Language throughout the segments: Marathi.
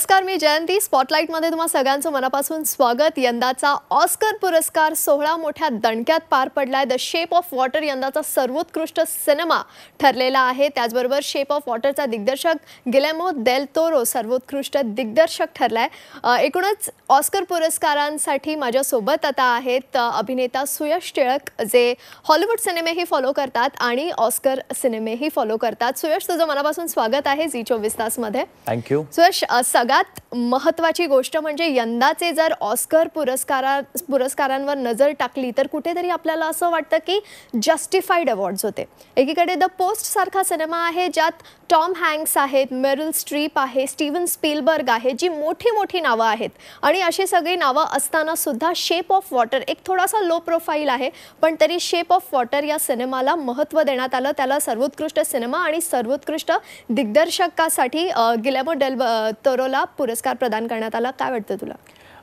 después नमस्कार मी जयंती. स्पॉटलाईटमध्ये तुम्हा सगळ्यांचं मनापासून स्वागत. यंदाचा ऑस्कर पुरस्कार सोहळा मोठ्या दणक्यात पार पडलाय. द शेप ऑफ वॉटर यंदाचा सर्वोत्कृष्ट सिनेमा ठरलेला आहे. त्याचबरोबर शेप ऑफ वॉटरचा दिग्दर्शक गिलेमो देल तोरो सर्वोत्कृष्ट दिग्दर्शक ठरलाय. एकूणच ऑस्कर पुरस्कारांसाठी माझ्यासोबत आता आहेत अभिनेता सुयश टिळक जे हॉलिवूड सिनेमेही फॉलो करतात आणि ऑस्कर सिनेमेही फॉलो करतात. सुयश तुझं मनापासून स्वागत आहे झी चोवीस तासमध्ये. थँक्यू सुयश अ, सगळ्यात महत्त्वाची गोष्ट म्हणजे यंदाचे जर ऑस्कर पुरस्कारा पुरस्कारांवर नजर टाकली तर कुठेतरी आपल्याला असं वाटतं की जस्टिफाईड अवॉर्ड्स होते. एकीकडे द पोस्ट सारखा सिनेमा आहे ज्यात टॉम हँक्स आहेत मेरिल स्ट्रीप आहे स्टीवन स्पीलबर्ग आहे जी मोठी मोठी नावं आहेत. आणि अशी सगळी नावं असताना सुद्धा शेप ऑफ वॉटर एक थोडासा लो प्रोफाईल आहे पण तरी शेप ऑफ वॉटर या सिनेमाला महत्त्व देण्यात आलं. त्याला सर्वोत्कृष्ट सिनेमा आणि सर्वोत्कृष्ट दिग्दर्शकासाठी अ, गिलेमो डेल तोरोला पुरस्कार प्रदान करण्यात आला काय वाटतं तुला?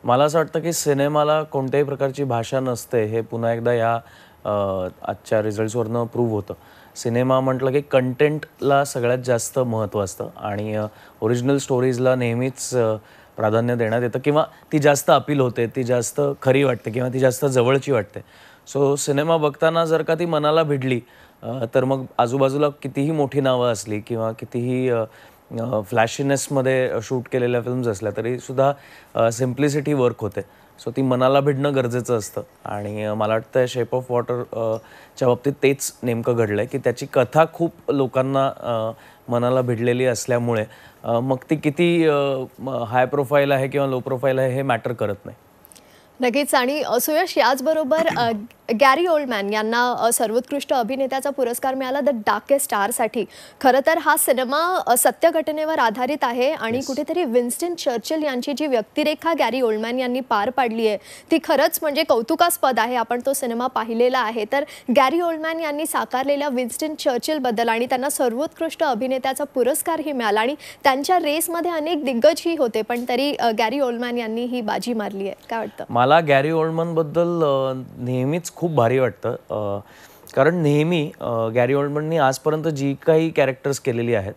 मला असं वाटतं की सिनेमाला कोणत्याही प्रकारची भाषा नसते हे पुन्हा एकदा या आजच्या रिझल्ट्सवरनं प्रूव्ह होतं. सिनेमा म्हटलं की कंटेंटला सगळ्यात जास्त महत्त्व असतं आणि ओरिजिनल स्टोरीजला नेहमीच प्राधान्य देण्यात येतं किंवा ती जास्त अपील होते ती जास्त खरी वाटते किंवा ती जास्त जवळची वाटते. सो सिनेमा बघताना जर का ती मनाला भिडली तर मग आजूबाजूला कितीही मोठी नावं असली किंवा कितीही फ्लॅशिनेसमध्ये शूट केलेल्या फिल्म्स असल्या तरीसुद्धा सिम्प्लिसिटी वर्क होते. सो ती मनाला भिडणं गरजेचं असतं. आणि मला वाटतं शेप ऑफ वॉटर च्या बाबतीत तेच नेमकं घडलं आहे की त्याची कथा खूप लोकांना मनाला भिडलेली असल्यामुळे मग ती किती हाय प्रोफाईल आहे किंवा लो प्रोफाईल आहे हे मॅटर करत नाही. नक्कीच. आणि सुयश याचबरोबर गॅरी ओल्डमॅन यांना सर्वोत्कृष्ट अभिनेत्याचा पुरस्कार मिळाला द डार्केस्ट स्टारसाठी. खरं तर हा सिनेमा अ, सत्य घटनेवर आधारित आहे आणि कुठेतरी विन्स्टन चर्चिल यांची जी व्यक्तिरेखा गॅरी ओल्डमॅन यांनी पार पाडली आहे ती खरंच म्हणजे कौतुकास्पद आहे. आपण तो सिनेमा पाहिलेला आहे. तर गॅरी ओल्डमॅन यांनी साकारलेल्या विन्स्टन चर्चिलबद्दल आणि त्यांना सर्वोत्कृष्ट अभिनेत्याचा पुरस्कारही मिळाला आणि त्यांच्या रेसमध्ये अनेक दिग्गजही होते पण तरी गॅरी ओल्डमॅन यांनी ही बाजी मारली आहे. काय वाटतं? मला गॅरी ओल्डमनबद्दल नेहमीच खूप भारी वाटतं. कारण नेहमी गॅरी ओल्डमननी आजपर्यंत जी काही कॅरेक्टर्स केलेली आहेत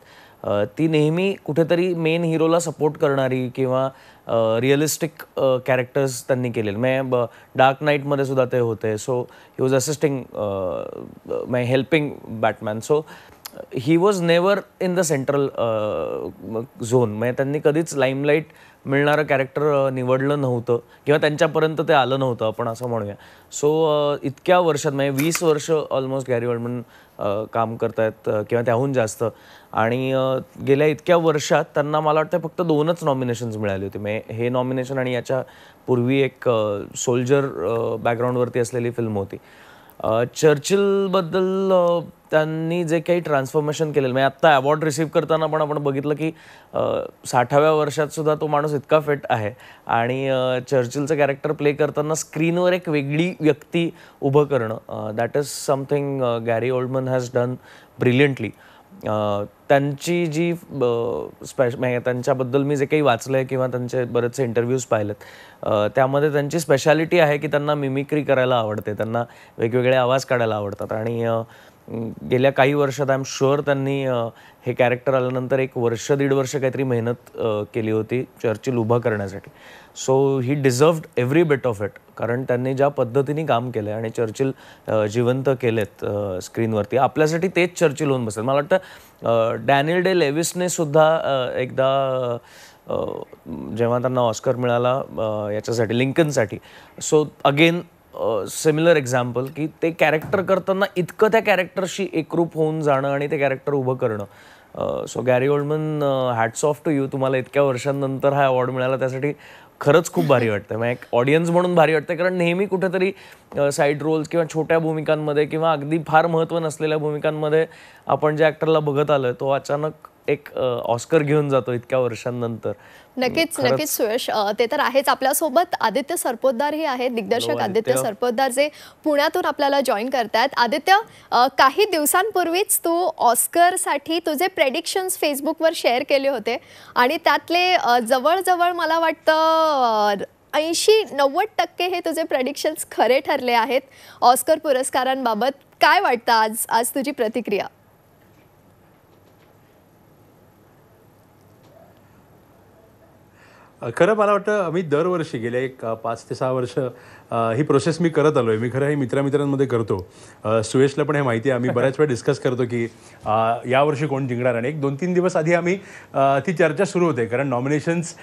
ती नेहमी कुठेतरी मेन हिरोला सपोर्ट करणारी किंवा रिअलिस्टिक कॅरेक्टर्स त्यांनी केलेले. म्हणजे डार्क नाईटमध्ये सुद्धा ते होते. So he was assisting my helping Batman so he was never in the central zone म्हणजे त्यांनी कधीच लाईमलाईट मिळणारं कॅरेक्टर निवडलं नव्हतं किंवा त्यांच्यापर्यंत ते आलं नव्हतं आपण असं म्हणूया. सो इतक्या वर्षात म्हणजे वीस वर्ष ऑलमोस्ट गॅरी वर्डमन काम करतायत किंवा त्याहून जास्त. आणि गेल्या इतक्या वर्षात त्यांना मला वाटतं फक्त दोनच नॉमिनेशन्स मिळाली होती. म्हणजे हे नॉमिनेशन आणि याच्या पूर्वी एक सोल्जर बॅकग्राऊंडवरती असलेली फिल्म होती. चर्चिलबद्दल त्यांनी जे काही ट्रान्सफॉर्मेशन केलेलं म्हणजे आत्ता अवॉर्ड रिसीव्ह करताना पण आपण बघितलं की साठाव्या वर्षात सुद्धा तो माणूस इतका फिट आहे. आणि चर्चिलचं कॅरेक्टर प्ले करताना स्क्रीनवर एक वेगळी व्यक्ती उभं करणं that is something Gary Oldman has done brilliantly त्यांची जी स्पेश म्हणजे त्यांच्याबद्दल मी जे काही वाचलं आहे किंवा त्यांचे बरेचसे इंटरव्ह्यूज पाहिलेत त्यामध्ये त्यांची स्पेशालिटी आहे की त्यांना मिमिक्री करायला आवडते त्यांना वेगवेगळे आवाज काढायला आवडतात. आणि गेल्या काही वर्षात आय एम शुअर त्यांनी हे कॅरेक्टर आल्यानंतर एक वर्ष दीड वर्ष काहीतरी मेहनत केली होती चर्चिल उभा करण्यासाठी. So he deserved every bit of it कारण त्यांनी ज्या पद्धतीने काम केलं आणि चर्चिल जिवंत केलेत स्क्रीनवरती आपल्यासाठी तेच चर्चिल होऊन बसतात मला वाटतं डॅनियल डे लेविसने सुद्धा एकदा जेव्हा त्यांना ऑस्कर मिळाला याच्यासाठी लिंकनसाठी. सो अगेन सिमिलर एक्झाम्पल की ते कॅरेक्टर करताना इतकं त्या कॅरेक्टरशी एकरूप होऊन जाणं आणि ते कॅरेक्टर उभं करणं. So Gary Oldman hats off to you तुम्हाला इतक्या वर्षांनंतर हा अवॉर्ड मिळाला त्यासाठी खरंच खूप भारी वाटतं मग एक ऑडियन्स म्हणून भारी वाटतं कारण नेहमी कुठेतरी साईड रोल्स किंवा छोट्या भूमिकांमध्ये किंवा अगदी फार महत्त्व नसलेल्या भूमिकांमध्ये आपण ज्या ॲक्टरला बघत आलोय तो अचानक एक ऑस्कर घेऊन जातो इतक्या वर्षांनंतर. नक्कीच नक्कीच सुयश ते तर आहेच. आपल्यासोबत आदित्य सरपोतदारही आहेत. दिग्दर्शक आदित्य. सरपोतदार जे पुण्यातून आपल्याला जॉईन करतायत. आदित्य काही दिवसांपूर्वीच तू ऑस्करसाठी तुझे प्रेडिक्शन्स फेसबुकवर शेअर केले होते. आणि त्यातले जवळजवळ मला वाटतं ऐंशी नव्वद टक्के हे तुझे प्रेडिक्शन्स खरे ठरले आहेत ऑस्कर पुरस्कारांबाबत. काय वाटतं आज आज तुझी प्रतिक्रिया? खरं मला वाटतं मी दरवर्षी गेले एक पाच ते सहा वर्ष ही प्रोसेस मी करत आलो आहे मी खरं हे मित्रामित्रांमध्ये करतो. अ, सुयशला पण हे माहिती आहे. आम्ही बऱ्याच वेळा डिस्कस करतो की यावर्षी कोण जिंकणार? आणि एक दोन तीन दिवस आधी आम्ही ती चर्चा सुरू होते. कारण नॉमिनेशन्स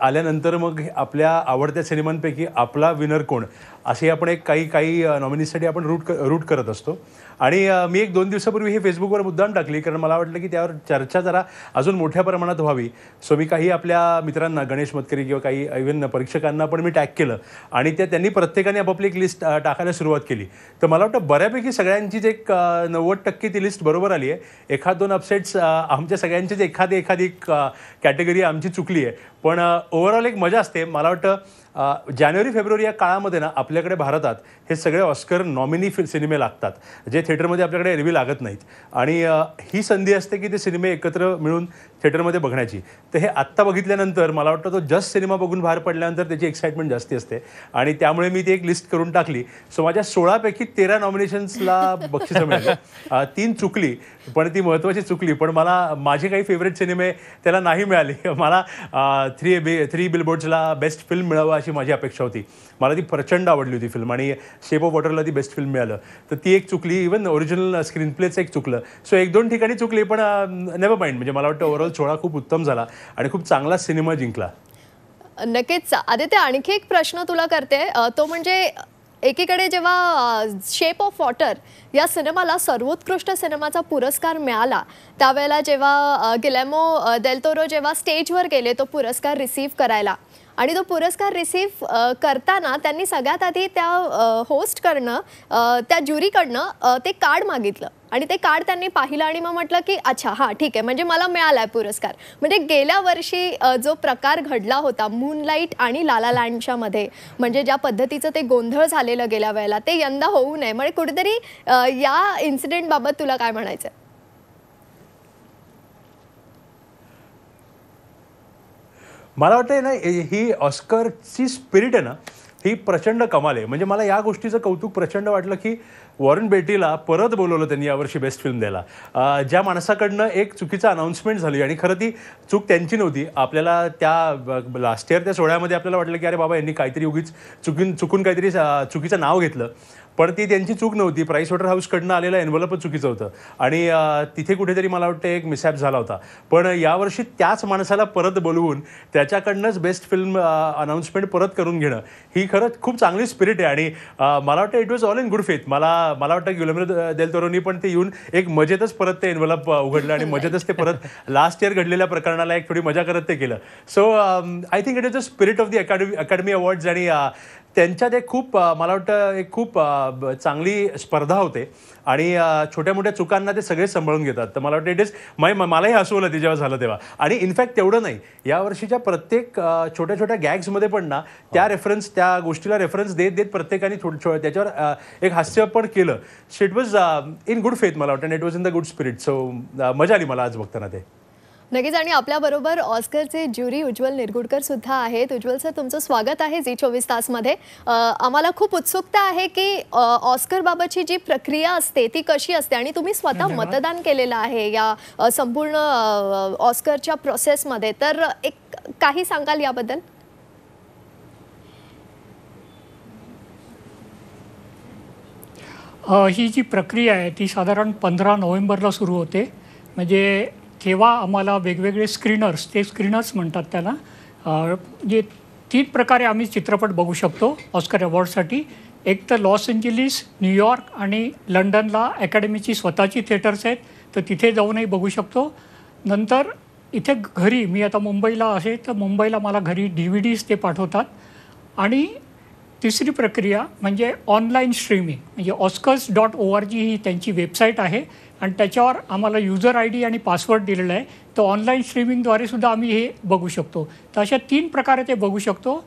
आल्यानंतर मग आपल्या आवडत्या सिनेमांपैकी आपला विनर कोण? असे आपण एक काही काही नॉमिनीसाठी आपण रूट रूट करत असतो. आणि मी एक दोन दिवसापूर्वी हे फेसबुकवर मुद्दाम टाकली कारण मला वाटलं की त्यावर चर्चा जरा अजून मोठ्या प्रमाणात व्हावी. सो मी काही आपल्या मित्रांना गणेश मतकरी किंवा काही इव्हन परीक्षकांना पण मी टॅग केलं. आणि त्या त्यांनी प्रत्येकाने आपापली एक लिस्ट टाकायला सुरुवात केली. तर मला वाटतं बऱ्यापैकी सगळ्यांचीच एक नव्वद टक्के ती लिस्ट बरोबर आली आहे. एखाद दोन अपसेट्स आमच्या सगळ्यांचीच एखादी एखादी कॅटेगरी आमची चुकली आहे. पण ओव्हरऑल एक मजा असते. मला वाटतं जानेवारी फेब्रुवारी या काळामध्ये ना आपल्याकडे भारतात हे सगळे ऑस्कर नॉमिनी फि सिनेमे लागतात जे थिएटरमध्ये आपल्याकडे एरवी लागत नाहीत. आणि ही संधी असते की ते सिनेमे एकत्र मिळून थिएटरमध्ये बघण्याची. तर हे आत्ता बघितल्यानंतर मला वाटतं तो जस्ट सिनेमा बघून बाहेर पडल्यानंतर त्याची एक्साइटमेंट जास्ती असते. आणि त्यामुळे मी ती एक लिस्ट करून टाकली. सो माझ्या सोळापैकी तेरा नॉमिनेशन्सला बक्षिसं मिळाली. तीन चुकली पण ती महत्त्वाची चुकली. पण मला माझे काही फेवरेट सिनेमे त्याला नाही मिळाले. मला थ्री बी थ्री बिलबोर्ड्सला बेस्ट फिल्म मिळावा अशी माझी अपेक्षा होती. मला ती प्रचंड आवडली होती फिल्म आणि शेप ऑफ वॉटरला ती बेस्ट फिल्म मिळालं. तर ती एक चुकली इवन ओरिजिनल स्क्रीन प्लेचं एक चुकलं. सो एक दोन ठिकाणी चुकली पण नेव्हर माइंड म्हणजे मला वाटतं ओव्हरऑल सोळा खूप उत्तम झाला आणि खूप चांगला सिनेमा जिंकला. नक्कीच. आदित्य आणखी एक प्रश्न तुला करते. तो म्हणजे एकीकडे जेव्हा शेप ऑफ वॉटर या सिनेमाला सर्वोत्कृष्ट सिनेमाचा पुरस्कार मिळाला त्यावेळेला जेव्हा गिलेमो गिलॅमो जेव्हा स्टेजवर गेले तो पुरस्कार रिसीव्ह करायला. आणि तो पुरस्कार रिसीव्ह करताना त्यांनी सगळ्यात आधी त्या होस्ट करणं त्या ज्युरीकडनं ते कार्ड मागितलं. आणि ते कार्ड त्यांनी पाहिलं आणि मग म्हटलं की अच्छा हां ठीक आहे. म्हणजे मला मिळाला आहे पुरस्कार. म्हणजे गेल्या वर्षी जो प्रकार घडला होता मूनलाईट आणि लाला लँडच्या मध्ये म्हणजे ज्या पद्धतीचं ते गोंधळ झालेलं गेल्या वेळेला ते यंदा होऊ नये. म्हणजे कुठेतरी या या इन्सिडेंटबाबत तुला काय म्हणायचं आहे? मला वाटतं ना ही ऑस्करची स्पिरिट आहे ना ही प्रचंड कमाल आहे. म्हणजे मला या गोष्टीचं कौतुक प्रचंड वाटलं की वॉरन बेटीला परत बोलवलं त्यांनी यावर्षी बेस्ट फिल्म द्यायला. ज्या माणसाकडनं एक चुकीचं अनाऊन्समेंट झाली आणि खरं ती चूक त्यांची नव्हती. आपल्याला त्या लास्ट इयर त्या सोहळ्यामध्ये आपल्याला वाटलं की अरे बाबा यांनी काहीतरी उगीच चुकीन चुकून काहीतरी चुकीचं नाव घेतलं. पण ती त्यांची चूक नव्हती. प्राईस वॉटर हाऊसकडनं आलेलं एन्व्हलपच चुकीचं होतं. आणि तिथे कुठेतरी मला वाटतं एक मिसॅप झाला होता. पण यावर्षी त्याच माणसाला परत बोलवून त्याच्याकडनंच बेस्ट फिल्म अनाऊन्समेंट परत करून घेणं ही खरंच खूप चांगली स्पिरिट आहे. आणि मला वाटतं it was all in good faith मला मला वाटतं गुलमर देल तरुणी पण ते येऊन एक मजेतच परत ते एन्व्हलप उघडलं आणि मजेतच ते परत लास्ट इयर घडलेल्या प्रकरणाला एक थोडी मजा करत ते केलं. So I think it is the spirit of the academy academy awards आणि त्यांच्यात एक खूप मला वाटतं एक खूप चांगली स्पर्धा होते. आणि छोट्या मोठ्या चुकांना ते सगळे सांभाळून घेतात. तर मला वाटतं इट इज मै मलाही हसवलं ते जेव्हा झालं तेव्हा. आणि इनफॅक्ट तेवढं नाही. या वर्षीच्या प्रत्येक छोट्या छोट्या गॅग्समध्ये पण ना त्या रेफरन्स त्या गोष्टीला रेफरन्स देत देत प्रत्येकाने थोडं त्याच्यावर एक हास्य पण केलं. So it was in good faith मला वाटतं. It was in the good spirit so मजा आली मला आज बघताना ते. नक्कीच आणि आपल्याबरोबर ऑस्करचे ज्युरी उज्ज्वल निरगुडकर सुद्धा आहेत. उज्ज्वल सर तुमचं स्वागत आहे झी चोवीस तासमध्ये. आम्हाला खूप उत्सुकता आहे की ऑस्करबाबतची जी प्रक्रिया असते ती कशी असते आणि तुम्ही स्वतः मतदान केलेलं आहे या संपूर्ण ऑस्करच्या प्रोसेसमध्ये. तर एक काही सांगाल याबद्दल? अ, ही जी प्रक्रिया आहे ती साधारण पंधरा नोव्हेंबरला सुरू होते. म्हणजे तेव्हा आम्हाला वेगवेगळे स्क्रीनर्स ते स्क्रीनर्स म्हणतात त्याला जे तीन प्रकारे आम्ही चित्रपट बघू शकतो ऑस्कर अवॉर्डसाठी. एक तर लॉस एंजलिस न्यूयॉर्क आणि लंडनला अकॅडमीची स्वतःची थिएटर्स आहेत तर तिथे जाऊनही बघू शकतो. नंतर इथे घरी मी आता मुंबईला आहे तर मुंबईला मला घरी डी व्ही डीज ते पाठवतात. आणि तिसरी प्रक्रिया म्हणजे ऑनलाईन स्ट्रीमिंग म्हणजे Oscars dot O R G ही त्यांची वेबसाईट आहे. आणि त्याच्यावर आम्हाला युजर आय डी आणि पासवर्ड दिलेला आहे. तर ऑनलाईन स्ट्रीमिंगद्वारे सुद्धा आम्ही हे बघू शकतो. तर अशा तीन प्रकारे ते बघू शकतो.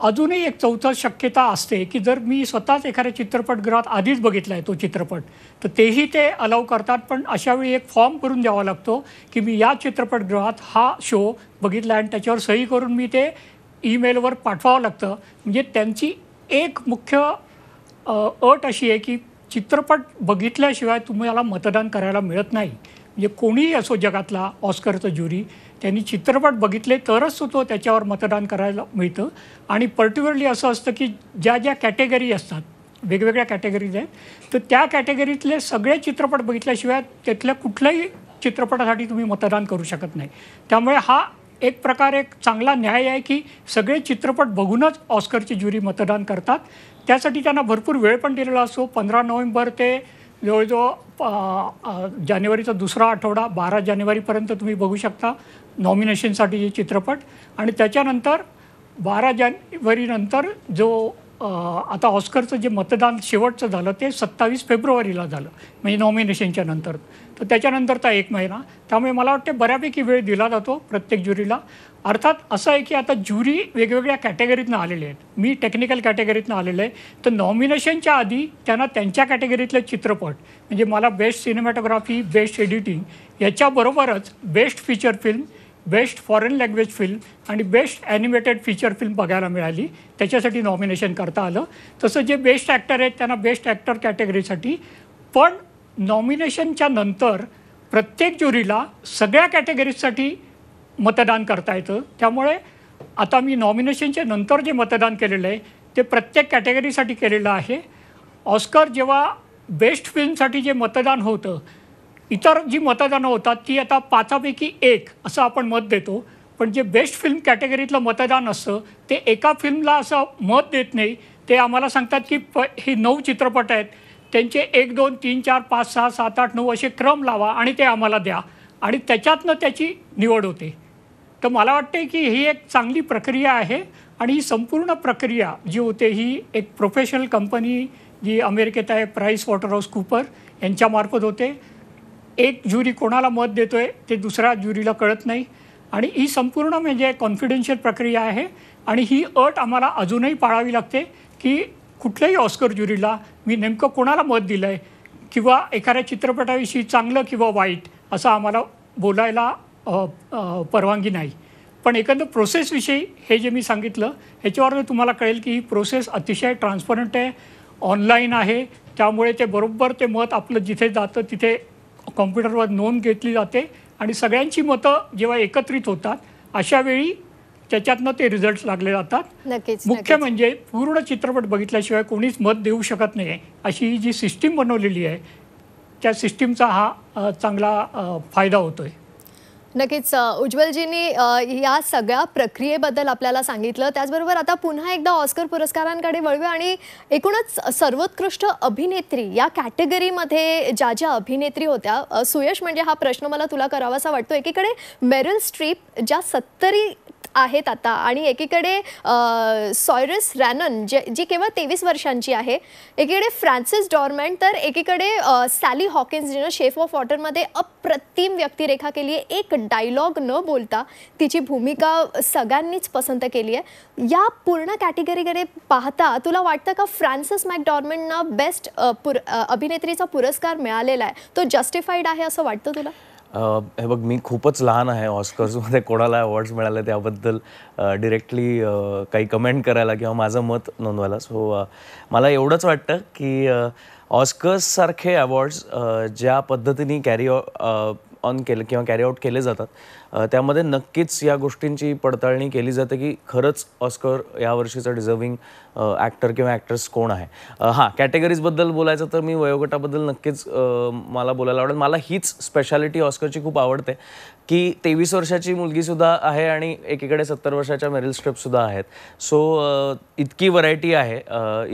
अजूनही एक चौथं शक्यता असते की जर मी स्वतःच एखाद्या चित्रपटगृहात आधीच बघितला आहे तो चित्रपट तर तेही ते अलाव करतात. पण अशावेळी एक फॉर्म करून द्यावा लागतो की मी या चित्रपटगृहात हा शो बघितला आणि त्याच्यावर सही करून मी ते ईमेलवर पाठवावं लागतं. म्हणजे त्यांची एक मुख्य अट अशी आहे की चित्रपट बघितल्याशिवाय तुम्हाला मतदान करायला मिळत नाही. म्हणजे कोणीही असो जगातला ऑस्करचं ज्युरी त्यांनी चित्रपट बघितले तरच तो त्याच्यावर मतदान करायला मिळतं. आणि पर्टिक्युलरली असं असतं की ज्या ज्या कॅटेगरी असतात वेगवेगळ्या कॅटेगरीज आहेत तर त्या कॅटेगरीतले सगळे चित्रपट बघितल्याशिवाय त्यातल्या कुठल्याही चित्रपटासाठी तुम्ही मतदान करू शकत नाही. त्यामुळे हा एक प्रकारे एक चांगला न्याय आहे की सगळे चित्रपट बघूनच ऑस्करची ज्युरी मतदान करतात. त्यासाठी त्यांना भरपूर वेळ पण दिलेला असतो. पंधरा नोव्हेंबर ते जवळजवळ जानेवारीचा दुसरा आठवडा बारा जानेवारीपर्यंत तुम्ही बघू शकता नॉमिनेशनसाठी चित्रपट. आणि त्याच्यानंतर बारा जानेवारीनंतर जो आता ऑस्करचं जे मतदान शेवटचं झालं ते सत्तावीस फेब्रुवारीला झालं म्हणजे नॉमिनेशनच्या नंतर. तर त्याच्यानंतरचा एक महिना. त्यामुळे मला वाटते बऱ्यापैकी वेळ दिला जातो प्रत्येक ज्युरीला अर्थात असं आहे की आता ज्युरी वेगवेगळ्या कॅटेगरीतनं आलेले आहेत. मी टेक्निकल कॅटेगरीतनं आलेलं आहे. तर नॉमिनेशनच्या आधी त्यांना त्यांच्या कॅटेगरीतले चित्रपट म्हणजे मला best cinematography best editing याच्याबरोबरच best feature film best foreign language film आणि बेस्ट ॲनिमेटेड फीचर फिल्म बघायला मिळाली. त्याच्यासाठी नॉमिनेशन करता आलं. तसं जे बेस्ट ॲक्टर आहेत त्यांना बेस्ट ॲक्टर कॅटेगरीसाठी पण नॉमिनेशनच्या नंतर प्रत्येक ज्युरीला सगळ्या कॅटेगरीजसाठी मतदान करता येतं. त्यामुळे आता मी नॉमिनेशनच्या नंतर जे मतदान केलेलं आहे ते प्रत्येक कॅटेगरीसाठी केलेलं आहे. ऑस्कर जेव्हा बेस्ट फिल्मसाठी जे मतदान होतं इतर जी मतदानं होतात ती आता पाचापैकी एक असं आपण मत देतो. पण जे बेस्ट फिल्म कॅटेगरीतलं मतदान असतं ते एका फिल्मला असं मत देत नाही. ते आम्हाला सांगतात की प हे नऊ चित्रपट आहेत. त्यांचे एक दोन तीन चार पाच सहा सात आठ नऊ असे क्रम लावा आणि ते आम्हाला द्या. आणि त्याच्यातनं त्याची निवड होते. तर मला वाटते की ही एक चांगली प्रक्रिया आहे आणि ही संपूर्ण प्रक्रिया जी होते ही एक प्रोफेशनल कंपनी जी अमेरिकेत आहे प्राईस वॉटर हाऊस कूपर यांच्यामार्फत होते. एक ज्युरी कोणाला मत देतोय ते दुसऱ्या ज्युरीला कळत नाही. आणि ही संपूर्ण म्हणजे कॉन्फिडेन्शियल प्रक्रिया आहे. आणि ही अट आम्हाला अजूनही पाळावी लागते की कुठल्याही ऑस्कर ज्युरीला मी नेमकं कोणाला मत दिलं आहे किंवा एखाद्या चित्रपटाविषयी चांगलं किंवा वाईट असं आम्हाला बोलायला परवानगी नाही. पण एकंदर प्रोसेसविषयी हे जे मी सांगितलं ह्याच्यावर तुम्हाला कळेल की ही प्रोसेस अतिशय ट्रान्सपरंट आहे ऑनलाईन आहे. त्यामुळे ते बरोबर ते मत आपलं जिथे जातं तिथे कॉम्प्युटरवर नोंद घेतली जाते आणि सगळ्यांची मतं जेव्हा एकत्रित होतात अशा वेळी त्याच्यातनं ते रिझल्ट लागले जातात. मुख्य. म्हणजे पूर्ण चित्रपट बघितल्याशिवाय कोणीच मत देऊ शकत नाही. अशी ही जी सिस्टीम बनवलेली आहे त्या सिस्टीमचा हा चांगला फायदा होतोय. नक्कीच उज्ज्वलजींनी या सगळ्या प्रक्रियेबद्दल आपल्याला सांगितलं. त्याचबरोबर आता पुन्हा एकदा ऑस्कर पुरस्कारांकडे वळूया आणि एकूणच सर्वोत्कृष्ट अभिनेत्री या कॅटेगरीमध्ये ज्या ज्या अभिनेत्री होत्या सुयश म्हणजे हा प्रश्न मला तुला करावासा वाटतो. एकीकडे मेरल स्ट्रीप ज्या सत्तरी आहेत आता. आणि एकीकडे सॉयरस रॅनन जे जी केवळ तेवीस वर्षांची आहे एकीकडे फ्रान्सिस डॉर्मॅन तर एकीकडे सॅली हॉकिन्स जिनं शेफ ऑफ वॉटरमध्ये अप्रतिम व्यक्तिरेखा केली आहे एक डायलॉग न बोलता तिची भूमिका सगळ्यांनीच पसंत केली आहे. या पूर्ण कॅटेगरीकडे पाहता तुला वाटतं का फ्रान्सिस मॅकडॉर्मेंटना बेस्ट पुर अभिनेत्रीचा पुरस्कार मिळालेला आहे? तो जस्टिफाईड आहे असं वाटतं तुला? हे बघ मी खूपच लहान आहे ऑस्कर्समध्ये. कोणाला अवॉर्ड्स मिळाले त्याबद्दल डिरेक्टली काही कमेंट करायला किंवा माझं मत नोंदवायला. सो मला एवढंच वाटतं की ऑस्कर्ससारखे अवॉर्ड्स ज्या पद्धतीने कॅरी ऑन केले किंवा कॅरी आउट केले जातात त्यामध्ये नक्कीच या गोष्टींची पडताळणी केली जाते की खरंच ऑस्कर यावर्षीचा डिझर्विंग ॲक्टर किंवा ॲक्ट्रेस कोण आहे? हां कॅटेगरीजबद्दल बोलायचं तर मी वयोगटाबद्दल नक्कीच मला बोलायला आवडेल. मला हीच स्पेशालिटी ऑस्करची खूप आवडते की तेवीस वर्षाची मुलगीसुद्धा आहे आणि एकीकडे सत्तर वर्षाच्या मेरिल स्ट्रेपसुद्धा आहेत. सो इतकी व्हरायटी आहे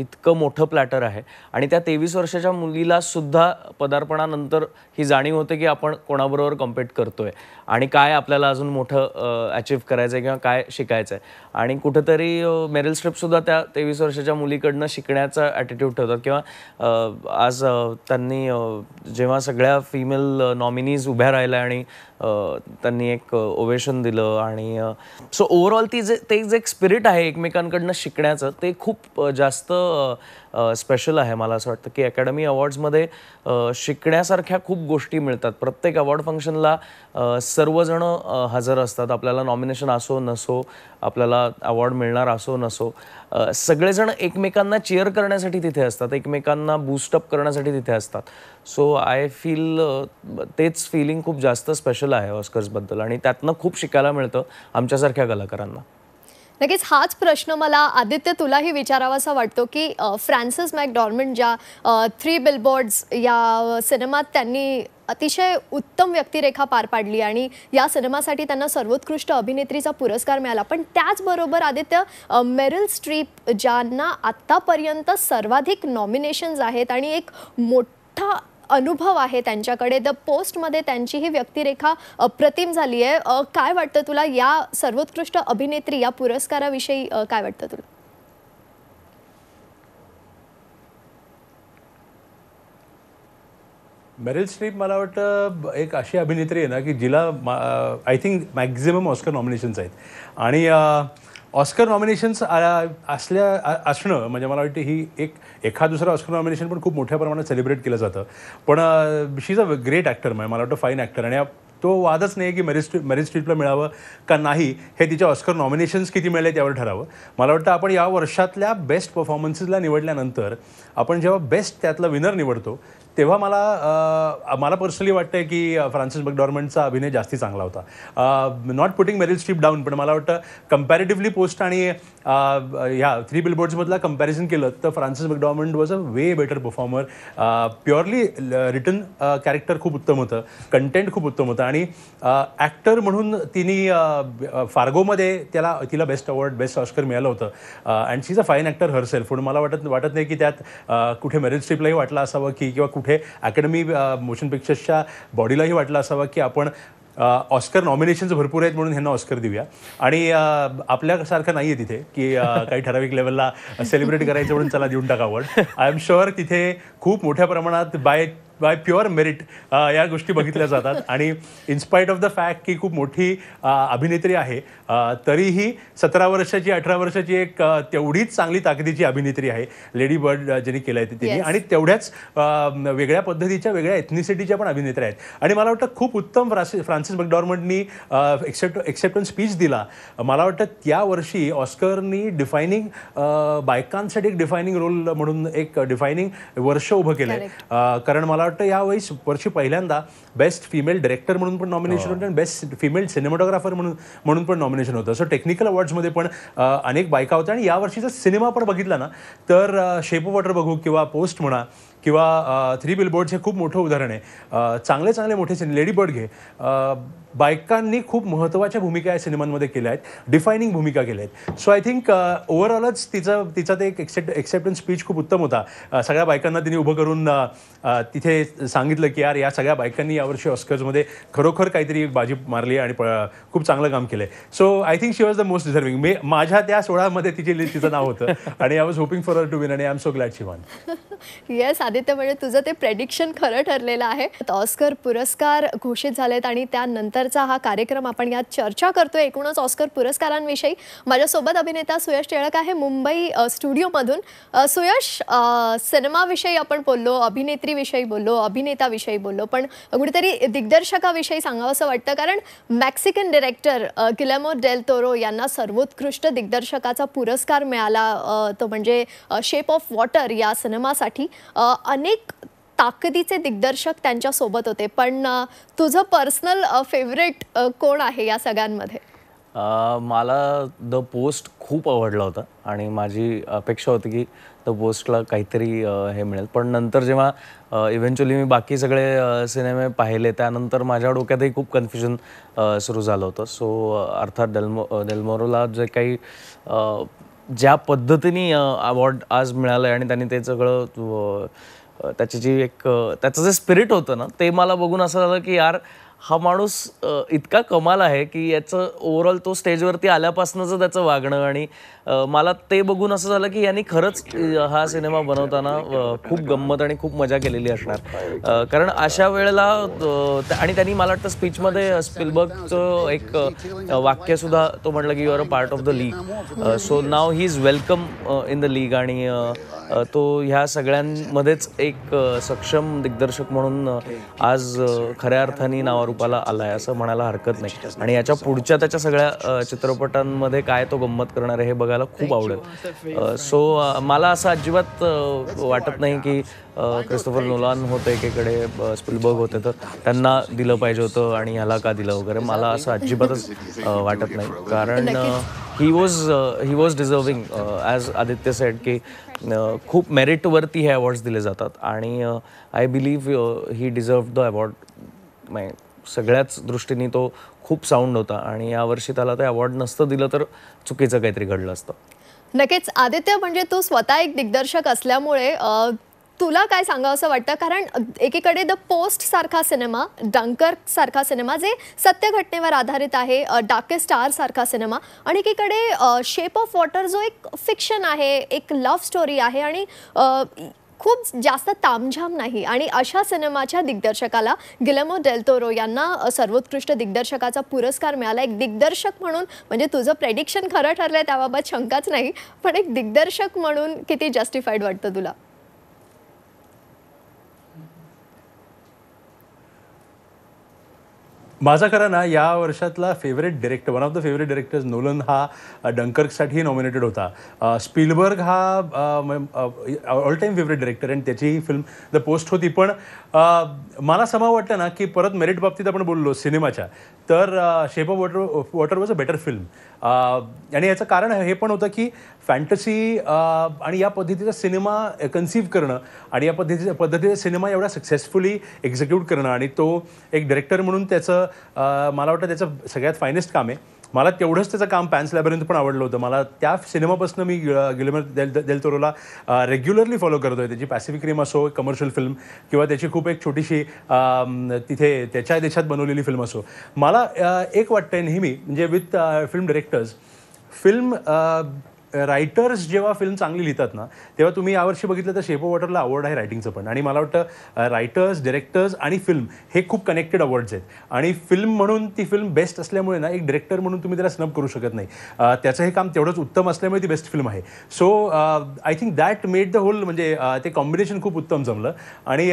इतकं मोठं प्लॅटर आहे आणि त्या तेवीस वर्षाच्या मुलीला सुद्धा पदार्पणानंतर ही जाणीव होते की आपण कोणाबरोबर कम्पीट करतोय. आणि काय आपल्याला अजून मोठं अचीव करायचं आहे किंवा काय शिकायचं आहे आणि कुठंतरी मेरिल स्ट्रिपसुद्धा त्या तेवीस वर्षाच्या मुलीकडनं शिकण्याचा ॲटिट्यूड ठेवतात किंवा आज त्यांनी जेव्हा सगळ्या फिमेल नॉमिनीज उभ्या राहिल्या आणि त्यांनी एक ओवेशन दिलं आणि सो ओव्हरऑल ती जे ते जे एक स्पिरिट आहे एकमेकांकडनं शिकण्याचं ते खूप जास्त स्पेशल आहे मला असं वाटतं. की अकॅडमी अवॉर्ड्समध्ये शिकण्यासारख्या खूप गोष्टी मिळतात. प्रत्येक अवॉर्ड फंक्शनला सर्वजण हजर असतात. आपल्याला नॉमिनेशन असो नसो आपल्याला अवॉर्ड मिळणार असो नसो सगळेजण एकमेकांना चेअर करण्यासाठी तिथे असतात. एकमेकांना बूस्टअप करण्यासाठी तिथे असतात. सो आय फील तेच फिलिंग खूप जास्त स्पेशल आहे ऑस्कर्सबद्दल आणि त्यातनं खूप शिकायला मिळतं आमच्यासारख्या कलाकारांना. नक्कीच हाच प्रश्न मला आदित्य तुलाही विचारावासा वाटतो की फ्रान्सिस मॅकडॉर्मंड ज्या थ्री बिलबोर्ड्स या सिनेमात त्यांनी अतिशय उत्तम व्यक्तिरेखा पार पाडली आणि या सिनेमासाठी त्यांना सर्वोत्कृष्ट अभिनेत्रीचा पुरस्कार मिळाला. पण त्याचबरोबर आदित्य मेरिल स्ट्रीप ज्यांना आत्तापर्यंत सर्वाधिक नॉमिनेशन्स आहेत आणि एक मोठा अनुभव आहे त्यांच्याकडे द पोस्टमध्ये त्यांची ही व्यक्तिरेखा अप्रतिम झाली आहे. काय वाटतं तुला या सर्वोत्कृष्ट अभिनेत्री या पुरस्काराविषयी काय वाटतं तुला? मेरिल स्ट्रीप मला वाटतं एक अशी अभिनेत्री आहे ना की जिला I think maximum Oscar nominations आहेत. आणि ऑस्कर नॉमिनेशन्स असल्या असणं म्हणजे मला वाटतं ही एक एखाद दुसरा ऑस्कर नॉमिनेशन पण खूप मोठ्या प्रमाणात सेलिब्रेट केलं जातं. पण she is a great actor म्हणजे मला वाटतं फाईन ॲक्टर आणि तो वादच नाही की मेरिट स्ट्रीट मेरिट स्ट्रीटला मिळावं का नाही हे तिच्या ऑस्कर नॉमिनेशन्स किती मिळाले त्यावर ठरावं. मला वाटतं आपण या वर्षातल्या बेस्ट परफॉर्मन्सेसला निवडल्यानंतर आपण जेव्हा बेस्ट त्यातला विनर निवडतो तेव्हा मला मला पर्सनली वाटतं की फ्रान्सिस मॅकडॉर्मंडचा अभिनय जास्ती चांगला होता. Not putting Meryl Streep down पण मला वाटतं कम्पॅरेटिव्हली पोस्ट आणि ह्या थ्री बिलबोर्ड्समधला कंपॅरिझन केलं तर Frances McDormand was a way better performer purely written character खूप उत्तम होतं. कंटेंट खूप उत्तम होतं. आणि ॲक्टर म्हणून तिने फार्गोमध्ये त्याला तिला बेस्ट अवॉर्ड बेस्ट ऑस्कर मिळालं होतं. And she is a fine actor herself म्हणून मला वाटत वाटत नाही की त्यात कुठे मेरिट स्ट्रीपलाही वाटलं असावं की किंवा कुठे? अकॅडमी मोशन पिक्चर्सच्या बॉडीलाही वाटलं असावं की आपण ऑस्कर नॉमिनेशन्स भरपूर आहेत म्हणून ह्यांना ऑस्कर देऊया. आणि आपल्यासारखं नाही आहे तिथे की काही ठराविक लेवलला सेलिब्रेट करायचं म्हणून चला देऊन टाका अवॉर्ड आय एम शुअर तिथे खूप मोठ्या प्रमाणात बाय बाय प्युअर मेरिट या गोष्टी बघितल्या जातात. आणि इन्स्पाइट ऑफ द फॅक्ट की खूप मोठी अभिनेत्री आहे तरीही सतरा वर्षाची अठरा वर्षाची एक तेवढीच चांगली ताकदीची अभिनेत्री आहे. लेडी बर्ड ज्यांनी केलं आहे तिने. आणि तेवढ्याच वेगळ्या पद्धतीच्या वेगळ्या एथनिसिटीच्या पण अभिनेत्या आहेत. आणि मला वाटतं खूप उत्तम फ्रान्सिस फ्रान्सिस मॅकडॉर्मंडनी एक्सेप्ट एक्सेप्टन्स स्पीच दिला. मला वाटतं त्या वर्षी ऑस्करनी डिफायनिंग बायकांसाठी एक डिफायनिंग रोल म्हणून एक डिफायनिंग वर्ष उभं केलं आहे कारण मला वाटतं यावेळी वर्षी पहिल्यांदा बेस्ट फिमेल डिरेक्टर म्हणून पण नॉमिनेशन होतं आणि बेस्ट फिमेल सिनेमॅटोग्राफर म्हणून म्हणून पण नॉमिनेशन होतं. सो टेक्निकल अवॉर्ड्समध्ये पण अनेक बायका होत्या आणि यावर्षीचा सिनेमा पण बघितला ना तर शेप ऑफ वॉटर बघू किंवा पोस्ट म्हणा किंवा थ्री बिलबोर्ड्स हे खूप मोठं उदाहरण आहे. चांगले चांगले मोठे सिने लेडी बर्ड घे. बायकांनी खूप महत्त्वाच्या भूमिका या सिनेमांमध्ये केल्या आहेत डिफायनिंग भूमिका केल्या आहेत. सो आय थिंक ओव्हरऑलच तिचं तिचा ते एक एक्सेप्ट एक्सेप्टन्स स्पीच खूप उत्तम होता. Uh, सगळ्या बायकांना तिने उभं करून uh, uh, तिथे सांगितलं की यार या सगळ्या बायकांनी यावर्षी ऑस्कर्समध्ये खरोखर काहीतरी एक बाजी मारली आणि खूप चांगलं काम केलं आहे so I think she was the most deserving मे माझ्या त्या सोहळ्यामध्ये तिची तिचं नाव होतं. आणि I was hoping for to win आणि I am so glad she won yes Aditya म्हणजे तुझं ते प्रेडिक्शन खरं ठरलेलं आहे. ऑस्कर पुरस्कार घोषित झालेत आणि त्यानंतर ऑस्करचा हा कार्यक्रम आपण यात चर्चा करतोय एकूणच ऑस्कर पुरस्कारांविषयी. माझ्यासोबत अभिनेता सुयश टिळक आहे मुंबई स्टुडिओमधून. सुयश सिनेमाविषयी आपण बोललो अभिनेत्रीविषयी बोललो अभिनेताविषयी बोललो पण कुठेतरी दिग्दर्शकाविषयी सांगावंसं वाटतं कारण मॅक्सिकन डिरेक्टर किलेमो डेल तोरो यांना सर्वोत्कृष्ट दिग्दर्शकाचा पुरस्कार मिळाला. तो म्हणजे शेप ऑफ वॉटर या सिनेमासाठी. अनेक ताकदीचे दिग्दर्शक त्यांच्यासोबत होते. पण तुझं पर्सनल फेवरेट कोण आहे या सगळ्यांमध्ये? मला द पोस्ट खूप आवडला होता आणि माझी अपेक्षा होती की द पोस्टला काहीतरी हे मिळेल. पण नंतर जेव्हा इव्हेंच्युअली मी बाकी सगळे सिनेमे पाहिले त्यानंतर माझ्या डोक्यातही खूप कन्फ्युजन सुरू झालं होतं. सो अर्थात डेल्मो डेल्मोरोला जे काही ज्या पद्धतीने अवॉर्ड आज मिळालं आहे आणि त्यांनी ते सगळं त्याची जी एक त्याचं जे स्पिरिट होतं ना ते मला बघून असं झालं की यार हा माणूस इतका कमाल आहे की याचं ओव्हरऑल तो स्टेजवरती आल्यापासूनचं त्याचं वागणं आणि मला ते बघून असं झालं की यांनी खरंच हा सिनेमा बनवताना खूप गंमत आणि खूप मजा केलेली असणार. कारण अशा वेळेला आणि त्यांनी मला वाटतं स्पीचमध्ये स्पिलबर्गचं एक वाक्य सुद्धा तो म्हटलं की you are a part of the league so now he is welcome in the league आणि तो ह्या सगळ्यांमध्येच एक सक्षम दिग्दर्शक म्हणून आज खऱ्या अर्थाने नावारूपाला आलाय असं म्हणायला हरकत नाही. आणि याच्या पुढच्या त्याच्या सगळ्या चित्रपटांमध्ये काय तो गंमत करणार आहे हे बघायला खूप आवडेल. सो मला असं अजिबात वाटत नाही की क्रिस्टोफर नोलान होते एकीकडे स्पिलबर्ग होते तर त्यांना दिलं पाहिजे होतं आणि ह्याला का दिलं वगैरे. मला असं अजिबातच वाटत नाही. कारण he was he was deserving as Aditya said की खूप मेरिटवरती हे अवॉर्ड्स दिले जातात. आणि I believe he deserve the award सगळ्याच दृष्टीने तो खूप साऊंड होता. आणि यावर्षी त्याला ते अवॉर्ड नसतं दिलं तर चुकीचं काहीतरी घडलं असतं. नक्कीच. आदित्य म्हणजे तू स्वतः एक दिग्दर्शक असल्यामुळे तुला काय सांगावं असं वाटतं? कारण एकीकडे द पोस्ट सारखा सिनेमा डंकर सारखा सिनेमा जे सत्य घटनेवर आधारित आहे डाके स्टार सारखा सिनेमा आणि एकीकडे शेप ऑफ वॉटर जो एक फिक्शन आहे एक लव्ह स्टोरी आहे आणि खूप जास्त तामझाम नाही. आणि अशा सिनेमाच्या दिग्दर्शकाला गिलेमो डेल्तोरो यांना सर्वोत्कृष्ट दिग्दर्शकाचा पुरस्कार मिळाला. एक दिग्दर्शक म्हणून म्हणजे तुझं प्रेडिक्शन खरं ठरलंय त्याबाबत शंकाच नाही पण एक दिग्दर्शक म्हणून किती जस्टिफाईड वाटतं तुला? माझा खरं ना या वर्षातला favourite director one of the favourite directors Nolan हा डंकर्कसाठी नॉमिनेटेड होता. स्पिलबर्ग हा ऑल टाईम फेवरेट डिरेक्टर आणि त्याचीही फिल्म द पोस्ट होती. पण मला समा वाटलं ना की परत मेरिट बाबतीत आपण बोललो सिनेमाच्या तर shape of water water was a better film आणि याचं कारण हे पण होतं की फॅन्टसी आणि या पद्धतीचा सिनेमा कन्सिव्ह करणं आणि या पद्धतीचा पद्धतीचा सिनेमा एवढा सक्सेसफुली एक्झिक्यूट करणं आणि तो एक डिरेक्टर म्हणून त्याचं मला वाटतं त्याचं सगळ्यात फायनेस्ट काम आहे. मला तेवढंच त्याचं काम पॅन्स लॅबरेंथ पण आवडलं होतं. मला त्या सिनेमापासून मी गिलमर देल देल तोरोला रेग्युलरली फॉलो करतोय त्याची पॅसिफिक रिम असो कमर्शियल फिल्म किंवा त्याची खूप एक छोटीशी तिथे त्याच्या देशात बनवलेली फिल्म असो. मला एक वाटतं नेहमी म्हणजे with film directors film writers जेव्हा फिल्म चांगली लिहितात ना तेव्हा तुम्ही यावर्षी बघितलं तर शेप ऑफ वॉटरला अवॉर्ड आहे रायटिंगचं पण. आणि मला वाटतं रायटर्स डिरेक्टर्स आणि फिल्म हे खूप कनेक्टेड अवॉर्ड्स आहेत. आणि फिल्म म्हणून ती फिल्म बेस्ट असल्यामुळे ना एक डिरेक्टर म्हणून तुम्ही त्याला स्नब करू शकत नाही. त्याचं हे काम तेवढंच उत्तम असल्यामुळे ती बेस्ट फिल्म आहे. So I think that made the whole म्हणजे ते कॉम्बिनेशन खूप उत्तम जमलं. आणि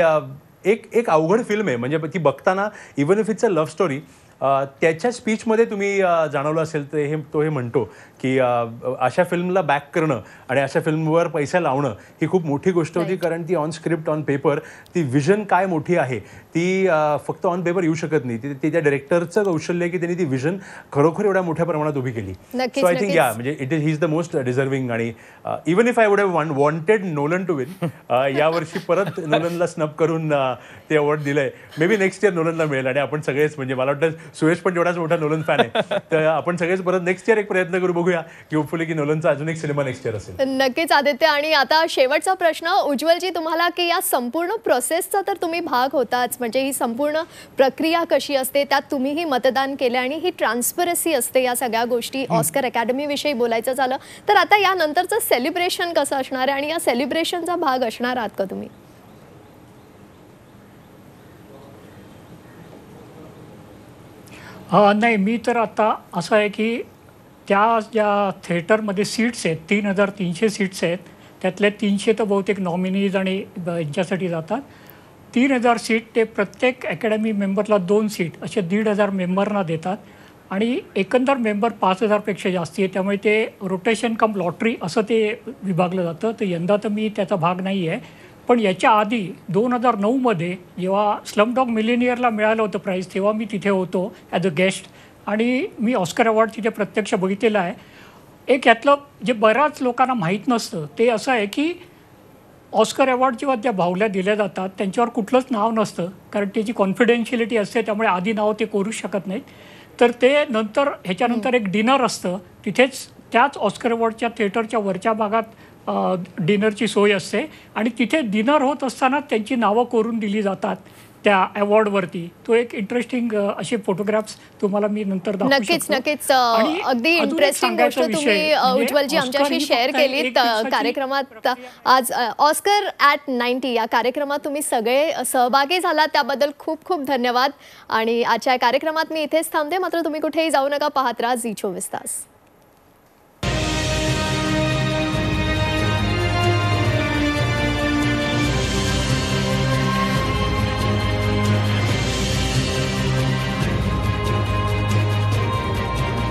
एक एक अवघड फिल्म आहे. म्हणजे ती बघताना even if it's a love story त्याच्या स्पीचमध्ये तुम्ही जाणवलं असेल तर हे तो हे म्हणतो की अशा फिल्मला बॅक करणं आणि अशा फिल्मवर पैसा लावणं ही खूप मोठी गोष्ट होती कारण ती ऑन स्क्रिप्ट ऑन पेपर ती विजन काय मोठी आहे ती फक्त ऑन पेपर येऊ शकत नाही. ती त्या डिरेक्टरचं कौशल्य की त्यांनी ती विजन खरोखर एवढ्या मोठ्या प्रमाणात उभी केली. So I think. या म्हणजे it is he is the most deserving आणि even if I would have won wanted Nolan to win यावर्षी परत नोलनला स्नप करून ते अवॉर्ड दिलंय. मे बी नेक्स्ट इयर नोलनला मिळेल आणि आपण सगळेच म्हणजे मला वाटतं सुरेश पण जेवढाच मोठा नोलन फॅन आहे तर आपण सगळेच परत नेक्स्ट इयर एक प्रयत्न करू बघूया. की होपफुली की नोलनचा अजून एक सिनेमा नेक्स्ट इयर असेल. नक्कीच आदित्य. आणि आता शेवटचा प्रश्न उज्ज्वलजी तुम्हाला की या संपूर्ण प्रोसेसचा तर तुम्ही भाग होताच. म्हणजे ही संपूर्ण प्रक्रिया कशी असते त्यात तुम्हीही मतदान केले आणि ही ट्रान्सपरन्सी असते या सगळ्या गोष्टी. ऑस्कर अकॅडमीविषयी बोलायचं झालं. तर आता यानंतरचं सेलिब्रेशन कसं असणार आहे आणि या सेलिब्रेशनचा भाग असणार आहात का तुम्ही? नाही मी तर आता असं आहे की त्या ज्या थिएटरमध्ये सीट्स आहेत तीन हजार तीनशे सीट्स आहेत त्यातल्या तीनशे तर बहुतेक नॉमिनीज आणि यांच्यासाठी जातात. तीन हजार सीट ते प्रत्येक अकॅडमी मेंबरला दोन सीट असे दीड हजार मेंबरना देतात. आणि एकंदर मेंबर पाच हजारपेक्षा जास्ती आहे त्यामुळे ते रोटेशन कम लॉटरी असं ते विभागलं जातं. तर यंदा तर मी त्याचा भाग नाही आहे पण याच्या आधी दोन हजार नऊमध्ये जेव्हा स्लमडॉग मिलेनियरला मिळालं होतं प्राईज तेव्हा मी तिथे होतो ॲज अ गेस्ट आणि मी ऑस्कर अवॉर्ड तिथे प्रत्यक्ष बघितलेला आहे. एक यातलं जे बऱ्याच लोकांना माहीत नसतं ते असं आहे की ऑस्कर अवॉर्ड जेव्हा त्या भावल्या दिल्या जातात त्यांच्यावर कुठलंच नाव नसतं कारण त्याची कॉन्फिडेन्शियलिटी असते त्यामुळे आधी नाव ते करू शकत नाहीत. तर ते नंतर ह्याच्यानंतर एक डिनर असतं. तिथेच त्याच ऑस्कर अवॉर्डच्या थिएटरच्या वरच्या भागात डिनरची सोय असते. आणि तिथे डिनर होत असताना त्यांची नावं कोरून दिली जातात त्या अवॉर्डवरती. तो एक इंटरेस्टिंग असे फोटोग्राफ्स तुम्हाला मी नंतर नक्कीच. नक्कीच अगदी इंटरेस्टिंग गोष्ट तुम्ही म्हणजे उज्ज्वलजी आमच्याशी शेअर केलीत दिवसाची कार्यक्रमात आज ऑस्कर ॲट नाईन्टी या कार्यक्रमात तुम्ही सगळे सहभागी झालात. त्याबद्दल खूप खूप धन्यवाद. आणि आजच्या कार्यक्रमात मी इथेच थांबते. मात्र तुम्ही कुठेही जाऊ नका. पाहत राहा झी चोवीस तास.